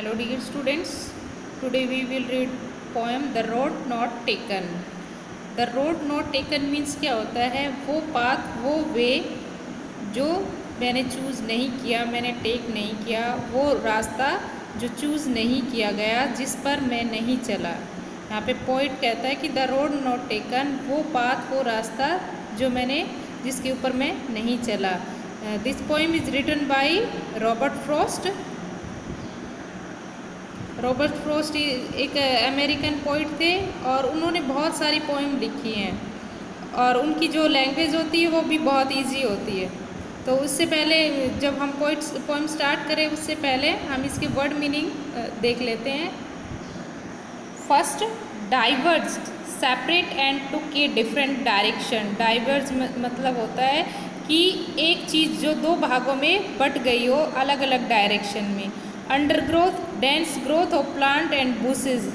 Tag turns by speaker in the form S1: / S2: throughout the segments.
S1: hello, dear students. Today we will read poem, the road not taken. The road not taken means क्या होता है? वो path वो वे जो मैंने चूज़ नहीं किया, मैंने टेक नहीं किया, वो रास्ता जो चूज़ नहीं किया गया, जिस पर मैं नहीं चला। यहाँ पे पॉइंट कहता है कि द रोड नॉट टेकन वो पाथ वो रास्ता जो मैंने, जिसके ऊपर मैं नहीं चला। This poem is written by Robert Frost Robert Frost एक अमेरिकन पोइट थे और उन्होंने बहुत सारी पोइम लिखी हैं। और उनकी जो लैंग्वेज होती है, वो भी बहुत इजी होती है। तो उससे पहले जब हम पोइट्स पोइम स्टार्ट करें, उससे पहले हम इसके वर्ड मीनिंग देख लेते हैं। First diverse separate and to के डिफरेंट डायरेक्शन डाइवर्स मतलब होता है कि एक चीज़ जो दो भागों में बट गई हो अलग अलग डायरेक्शन में। Under growth dense growth of plant and bushes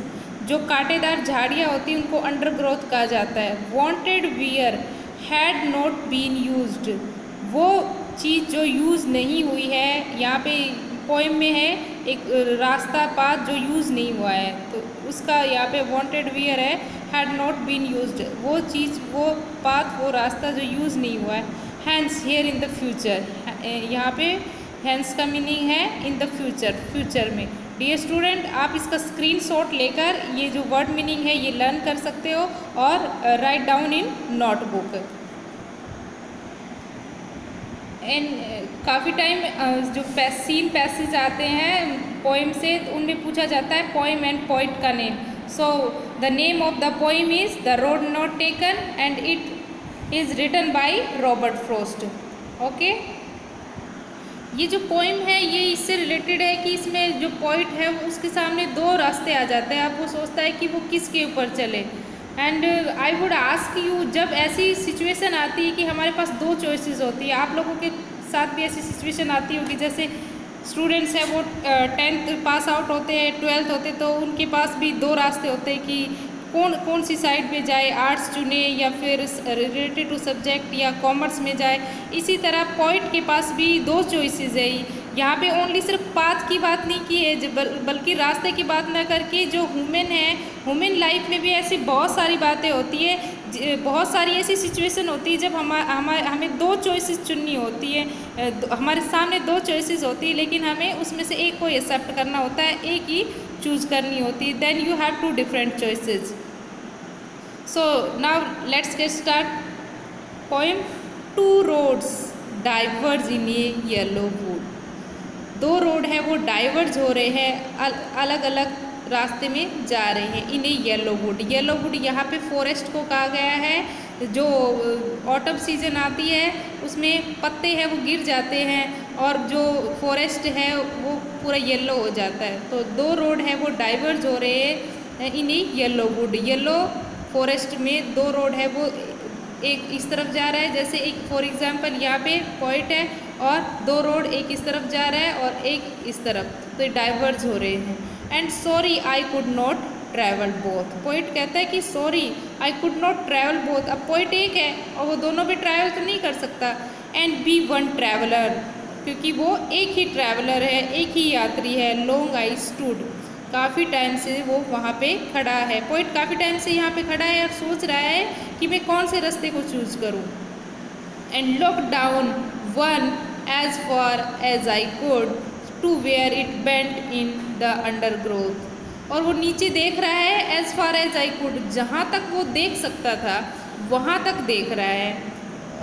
S1: जो कांटेदार झाड़ियाँ होती हैं, उनको अंडर ग्रोथ कहा जाता है। Wanted wear had not been use वो चीज़ जो यूज़ नहीं हुई है, यहाँ पे पोइम में है, एक रास्ता पाथ जो यूज़ नहीं हुआ है। तो उसका यहाँ पे वॉन्टेड वियर है हैड नॉट बीन यूज्ड वो चीज़, वो पाथ, वो रास्ता जो यूज़ नहीं हुआ है। Hence here in the future यहाँ पे हैंस का मीनिंग है इन द फ्यूचर फ्यूचर में। डियर स्टूडेंट आप इसका स्क्रीनशॉट लेकर ये जो वर्ड मीनिंग है, ये लर्न कर सकते हो और write down in notebook and काफ़ी टाइम जो सीन पैसेज आते हैं पोइम से उनमें पूछा जाता है पोइम एंड पोइट का name so the name of the poem is the road not taken and it is written by Robert Frost okay ये जो पोइम है, ये इससे रिलेटेड है कि इसमें जो पॉइंट है, उसके सामने दो रास्ते आ जाते हैं। आप वो सोचता है कि वो किसके ऊपर चले। And I would ask you जब ऐसी सिचुएशन आती है कि हमारे पास दो चॉइसेस होती है, आप लोगों के साथ भी ऐसी सिचुएशन आती होगी। जैसे स्टूडेंट्स हैं, वो टेंथ पास आउट होते हैं ट्वेल्थ होते तो उनके पास भी दो रास्ते होते हैं कि कौन कौन सी साइड पे जाए आर्ट्स चुने या फिर रिलेटेड टू सब्जेक्ट या कॉमर्स में जाए इसी तरह पॉइंट के पास भी दो चॉइसेस है। यहाँ पे ओनली सिर्फ़ पाथ की बात नहीं की है बल, बल्कि रास्ते की बात ना करके जो वुमेन है वुमेन लाइफ में भी ऐसी बहुत सारी बातें होती है बहुत सारी ऐसी सिचुएशन होती है जब हम हमारे हमें दो चॉइसेस चुननी होती है हमारे सामने दो चॉइसेस होती है लेकिन हमें उसमें से एक को एक्सेप्ट करना होता है एक ही चूज़ करनी होती है then you have two different choices so now let's get start poem two roads diverge in a yellow wood दो रोड है वो डाइवर्ज हो रहे हैं अल, अलग अलग रास्ते में जा रहे हैं in a yellow wood yellow wood यहाँ पे फॉरेस्ट को कहा गया है जो ऑटम सीज़न आती है उसमें पत्ते हैं वो गिर जाते हैं और जो फॉरेस्ट है वो पूरा येलो हो जाता है। तो दो रोड है वो डाइवर्ज हो रहे हैं in yellow wood yellow forest में दो रोड है, वो एक इस तरफ़ जा रहा है, जैसे एक फॉर एग्जांपल यहाँ पे पॉइंट है और दो रोड एक इस तरफ़ जा रहा है और एक इस तरफ़ तो डाइवर्ज हो रहे हैं। And sorry I could not travel both poet कहता है कि sorry I could not travel both अब पॉइंट एक है और वो दोनों भी ट्रैवल तो नहीं कर सकता। एंड बी वन ट्रैवलर क्योंकि वो एक ही ट्रैवलर है, एक ही यात्री है लॉन्ग आई स्टूड काफ़ी टाइम से वो वहाँ पे खड़ा है। पोइट काफ़ी टाइम से यहाँ पे खड़ा है और सोच रहा है कि मैं कौन से रास्ते को चूज़ करूँ। And look down one as far as I could to where it bent in the under growth और वो नीचे देख रहा है as far as I could जहाँ तक वो देख सकता था, वहाँ तक देख रहा है।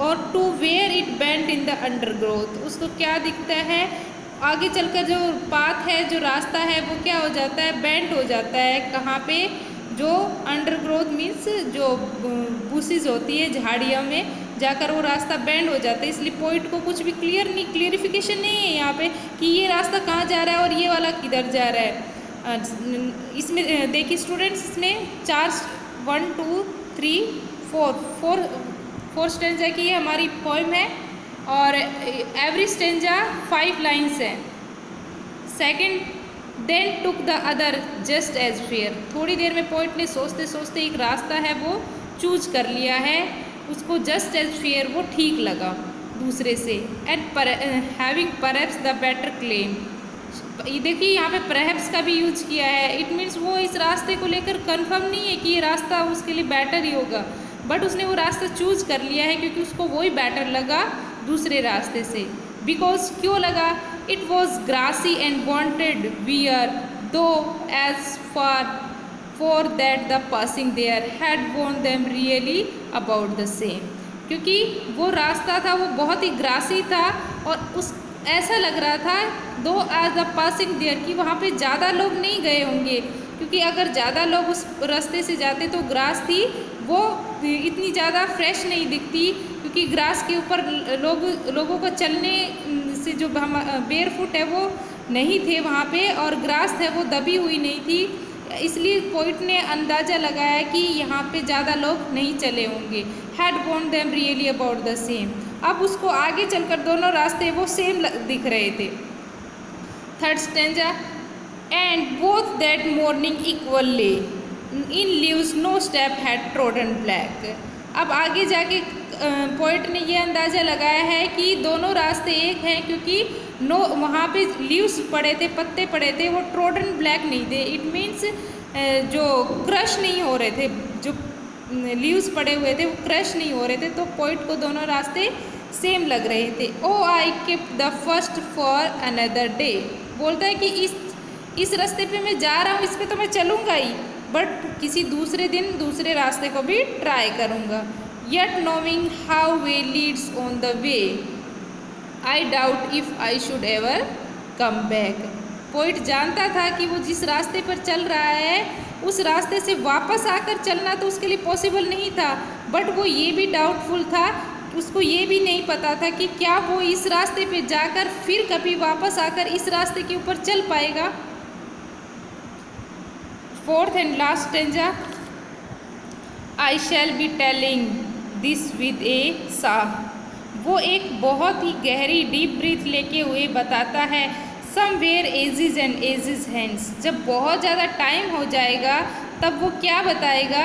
S1: और to where it bent in the under growth उसको क्या दिखता है? आगे चलकर जो पाथ है, जो रास्ता है, वो क्या हो जाता है? बेंट हो जाता है। कहाँ पे? जो अंडर ग्रोथ मीन्स जो बुसेज होती है झाड़ियों में, जाकर वो रास्ता बेंड हो जाता है। इसलिए पॉइंट को कुछ भी क्लियर नहीं क्लियरिफिकेशन नहीं है यहाँ पे कि ये रास्ता कहाँ जा रहा है और ये वाला किधर जा रहा है। इसमें देखिए स्टूडेंट्स इसमें चार one two three four four four stanza की ये हमारी पोइम है। और एवरी स्टेंजा फाइव लाइन्स है। Second then took the other just as fair थोड़ी देर में पोइट ने सोचते सोचते एक रास्ता है वो चूज़ कर लिया है। उसको जस्ट एज फेयर वो ठीक लगा दूसरे से। And having perhaps the better claim देखिए यहाँ पे प्रहप्स का भी यूज़ किया है। इट मीन्स वो इस रास्ते को लेकर कंफर्म नहीं है कि ये रास्ता उसके लिए बेटर ही होगा। बट उसने वो रास्ता चूज़ कर लिया है क्योंकि उसको वही बेटर लगा। दूसरे रास्ते से। बिकॉज़ क्यों लगा? It was grassy and wanted wear though as for for that the passing there had worn them really about the same क्योंकि वो रास्ता था, वो बहुत ही ग्रासी था और उस, ऐसा लग रहा था दो एज द पासिंग देयर कि वहाँ पे ज़्यादा लोग नहीं गए होंगे। क्योंकि अगर ज़्यादा लोग उस रास्ते से जाते तो ग्रास थी वो इतनी ज़्यादा फ्रेश नहीं दिखती, क्योंकि ग्रास के ऊपर लोग, लोगों को चलने से जो हम बेयर फुट है वो नहीं थे वहाँ पे और ग्रास है वो दबी हुई नहीं थी। इसलिए पोइट ने अंदाज़ा लगाया कि यहाँ पे ज़्यादा लोग नहीं चले होंगे। Had want them really about the same अब उसको आगे चलकर दोनों रास्ते वो सेम दिख रहे थे। Third stanza and both that morning equally in leaves no step had trodden black. अब आगे जाके पोइट ने ये अंदाज़ा लगाया है कि दोनों रास्ते एक हैं क्योंकि नो, वहाँ पे लीव्स पड़े थे, पत्ते पड़े थे, वो ट्रोडन ब्लैक नहीं थे। इट मीन्स जो क्रश नहीं हो रहे थे, जो लीव्स पड़े हुए थे, वो क्रश नहीं हो रहे थे तो पोइट को दोनों रास्ते सेम लग रहे थे। ओ I kept the first for another day बोलता है कि इस इस रास्ते पे मैं जा रहा हूँ, इस पर तो मैं चलूँगा ही। बट किसी दूसरे दिन दूसरे रास्ते को भी ट्राई करूँगा। Yet knowing how way leads on the way I doubt if I should ever come back poet जानता था कि वो जिस रास्ते पर चल रहा है, उस रास्ते से वापस आकर चलना तो उसके लिए पॉसिबल नहीं था। बट वो ये भी डाउटफुल था, उसको ये भी नहीं पता था कि क्या वो इस रास्ते पे जाकर फिर कभी वापस आकर इस रास्ते के ऊपर चल पाएगा। Fourth and last stanza I shall be telling this with a sigh वो एक बहुत ही गहरी डीप ब्रीथ लेके हुए बताता है somewhere ages and ages hence जब बहुत ज़्यादा टाइम हो जाएगा, तब वो क्या बताएगा?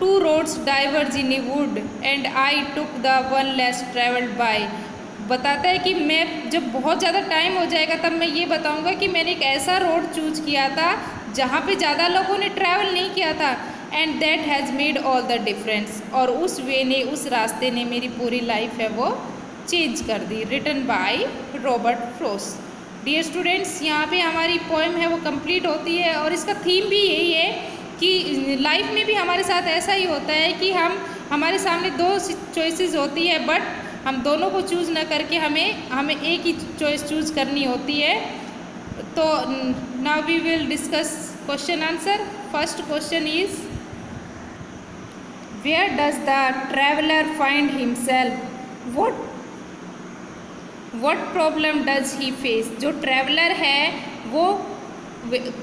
S1: Two roads diverge in a wood and I took the one less travelled by बताता है कि मैं जब बहुत ज़्यादा टाइम हो जाएगा तब मैं ये बताऊँगा कि मैंने एक ऐसा रोड चूज़ किया था, जहाँ पे ज़्यादा लोगों ने ट्रैवल नहीं किया था। And that has made all the difference और उस वे ने, उस रास्ते ने मेरी पूरी लाइफ है वो चेंज कर दी। Written by Robert Frost dear students यहाँ पे हमारी पोएम है वो कंप्लीट होती है और इसका थीम भी यही है कि लाइफ में भी हमारे साथ ऐसा ही होता है कि हम, हमारे सामने दो चॉइसेस होती है बट हम दोनों को चूज़ ना करके हमें हमें एक ही चॉइस चूज़ करनी होती है। तो now we will discuss question answer first question is where does the traveller find himself what what problem does he face जो ट्रैवलर है, वो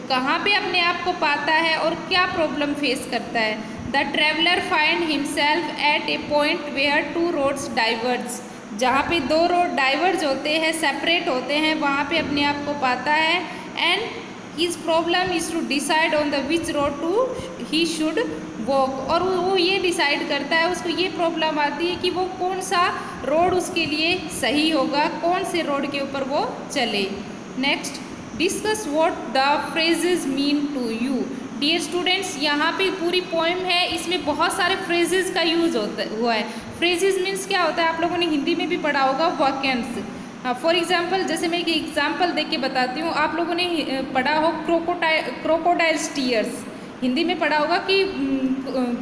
S1: कहाँ पे अपने आप को पाता है और क्या प्रॉब्लम फेस करता है? The traveller find himself at a point where two roads diverge जहाँ पे दो रोड डाइवर्ज होते हैं सेपरेट होते हैं, वहाँ पे अपने आप को पाता है। And his problem is to decide on the which road to he should walk और वो ये डिसाइड करता है, उसको ये प्रॉब्लम आती है कि वो कौन सा रोड उसके लिए सही होगा, कौन से रोड के ऊपर वो चले। Next discuss what the phrases mean to you dear students यहाँ पे पूरी पोइम है, इसमें बहुत सारे फ्रेजेज का यूज़ होता, हुआ है। फ्रेजेज मीन्स क्या होता है? आप लोगों ने हिंदी में भी पढ़ा होगा वाक्यांश फॉर एग्ज़ाम्पल जैसे मैं एक एग्ज़ाम्पल देख के बताती हूँ, आप लोगों ने पढ़ा हो क्रोकोटाइल क्रोकोडाइल टीयर्स हिंदी में पढ़ा होगा कि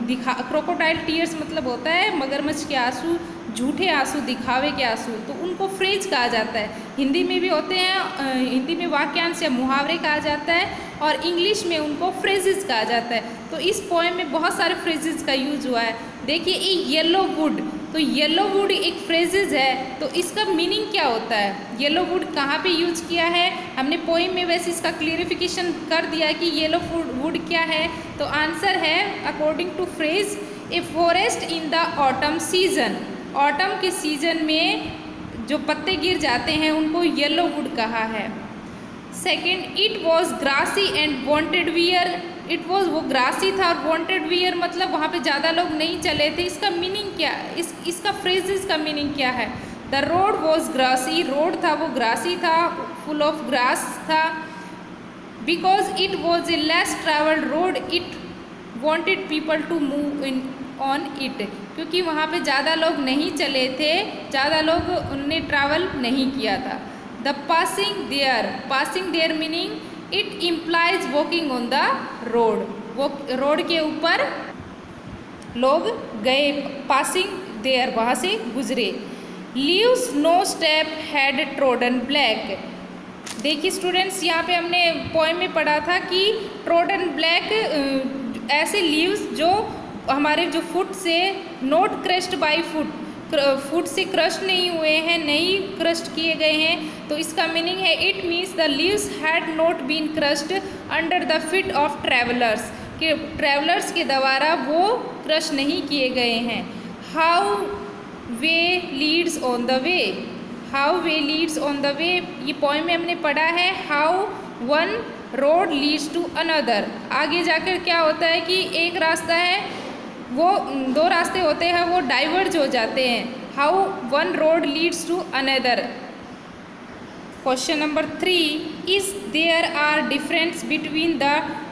S1: दिखा क्रोकोटाइल टीयर्स मतलब होता है मगरमच्छ के आँसू, झूठे आँसू, दिखावे के आँसू तो उनको फ्रेज कहा जाता है। हिंदी में भी होते हैं हिंदी में वाक्यांश या मुहावरे कहा जाता है। और इंग्लिश में उनको फ्रेजेस कहा जाता है। तो इस पोएम में बहुत सारे फ्रेजेस का यूज़ हुआ है। देखिए, ये येलो वुड तो येलो वुड एक फ्रेजेज है। तो इसका मीनिंग क्या होता है? येलो वुड कहाँ पे यूज़ किया है? हमने पोइम में वैसे इसका क्लियरिफिकेशन कर दिया कि येलो वुड क्या है। तो आंसर है according to phrase a forest in the autumn season autumn के सीज़न में जो पत्ते गिर जाते हैं, उनको येलो वुड कहा है। Second it was grassy and wanted wear it was वो ग्रासी था और वॉन्टेड वियर मतलब वहाँ पे ज़्यादा लोग नहीं चले थे। इसका मीनिंग क्या इस, इसका फ्रेजेस का मीनिंग क्या है? The road was grassy road था, वो ग्रासी था फुल ऑफ़ ग्रास था। Because it was a less travelled road it wanted people to move in on it क्योंकि वहाँ पे ज़्यादा लोग नहीं चले थे, ज़्यादा लोग उनने ट्रैवल नहीं किया था। Passing there passing there meaning it implies walking on the road वो रोड के ऊपर लोग गए पासिंग देयर वहाँ से गुजरे। Leaves no step had trodden black देखिए स्टूडेंट्स यहाँ पे हमने पोइम में पढ़ा था कि ट्रोडन ब्लैक ऐसे लीव्स जो हमारे जो फुट से not crushed by foot foot से क्रस्ट नहीं हुए हैं, नहीं क्रस्ट किए गए हैं तो इसका मीनिंग है it means the leaves had not been crushed under the feet of travellers कि ट्रैवलर्स के द्वारा वो क्रश नहीं किए गए हैं। How way leads on the way how way leads on the way ये पॉइंट में हमने पढ़ा है how one road leads to another आगे जाकर क्या होता है कि एक रास्ता है वो दो रास्ते होते हैं, वो डाइवर्ज हो जाते हैं। How one road leads to another question number three is there are difference between the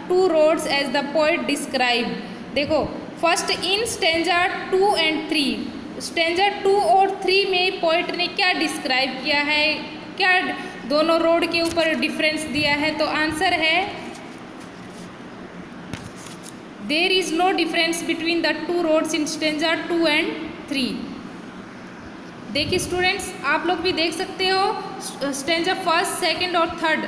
S1: two roads as the poet describe देखो first in stanza two and three stanza two और थ्री में poet ने क्या describe किया है? क्या दोनों road के ऊपर डिफरेंस दिया है? तो आंसर है there is no difference between the two roads in stanza two and three देखिए स्टूडेंट्स आप लोग भी देख सकते हो स्टेंजा फ़र्स्ट सेकंड और थर्ड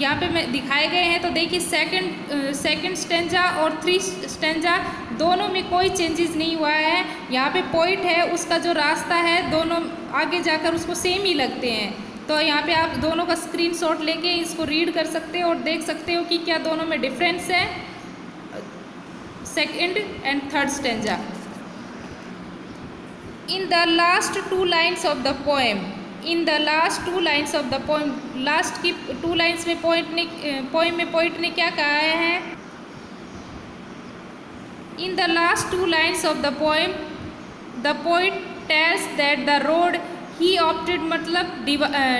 S1: यहाँ पे मैं दिखाए गए हैं तो देखिए सेकंड सेकंड स्टेंजा और थ्री स्टेंजा दोनों में कोई चेंजेस नहीं हुआ है। यहाँ पे पॉइंट है, उसका जो रास्ता है, दोनों आगे जाकर उसको सेम ही लगते हैं। तो यहाँ पे आप दोनों का स्क्रीनशॉट लेके इसको रीड कर सकते हो और देख सकते हो कि क्या दोनों में डिफरेंस है। Second and third stanza. In the last two lines of the poem, in the last two lines of the poem, last की two lines में point ने poem में poet ने क्या कहा है In the last two lines of the poem, the poet tells that the road he opted मतलब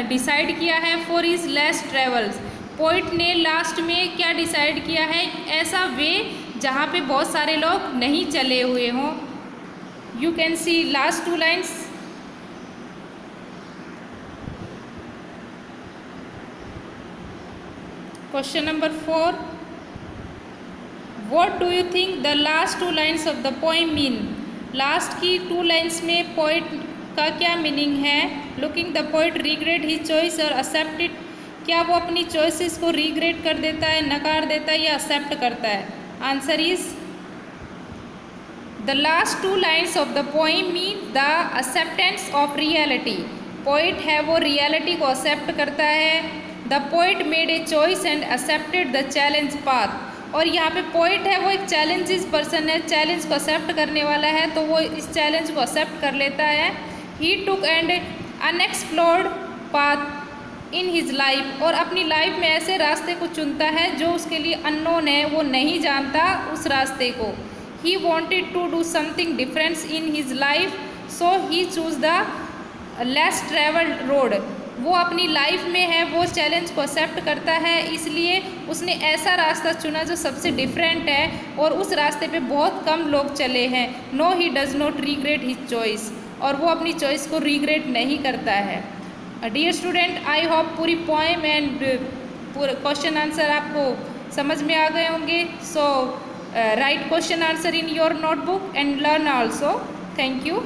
S1: decide किया है for his less travels. Poet ने लास्ट में क्या डिसाइड किया है ऐसा वे जहाँ पे बहुत सारे लोग नहीं चले हुए हों। You can see last two lines question number four what do you think the last two lines of the poem mean last की टू लाइन्स में पोइट का क्या मीनिंग है? Looking the poet regret he choice और accept क्या वो अपनी choices को रिग्रेट कर देता है, नकार देता है या एक्सेप्ट करता है? Answer is the last two lines of the poem mean the acceptance of reality poet है वो रियलिटी को एक्सेप्ट करता है। The poet made a choice and accepted the challenge path और यहाँ पे पोइट है वो एक चैलेंजेस पर्सन है। चैलेंज को एक्सेप्ट करने वाला है तो वो इस चैलेंज को एक्सेप्ट कर लेता है। He took and unexplored path in his life और अपनी लाइफ में ऐसे रास्ते को चुनता है जो उसके लिए अननोन है, वो नहीं जानता उस रास्ते को। He wanted to do something difference in his life so he choose the less travelled road वो अपनी लाइफ में है, वो चैलेंज को एक्सेप्ट करता है, इसलिए उसने ऐसा रास्ता चुना जो सबसे डिफरेंट है और उस रास्ते पे बहुत कम लोग चले हैं। No he does not regret his choice और वो अपनी चॉइस को रिग्रेट नहीं करता है। डियर स्टूडेंट आई होप पूरी पोएम एंड पूरे क्वेश्चन आंसर आपको समझ में आ गए होंगे. So write question answer in your notebook and learn also thank you